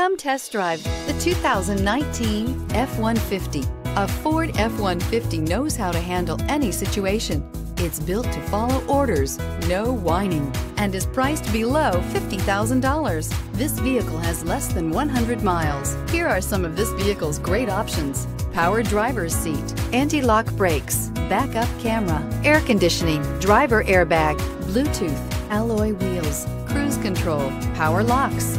Come test drive the 2019 F-150. A Ford F-150 knows how to handle any situation. It's built to follow orders, no whining, and is priced below $50,000. This vehicle has less than 100 miles. Here are some of this vehicle's great options. Power driver's seat, anti-lock brakes, backup camera, air conditioning, driver airbag, Bluetooth, alloy wheels, cruise control, power locks,